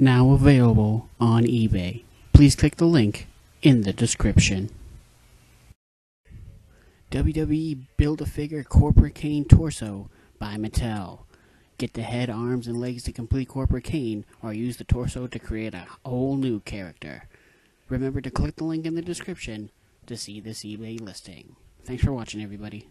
Now available on eBay. Please click the link in the description. WWE Build a Figure Corporate Kane Torso by Mattel. Get the head, arms, and legs to complete Corporate Kane, or use the torso to create a whole new character. Remember to click the link in the description to see this eBay listing. Thanks for watching, everybody.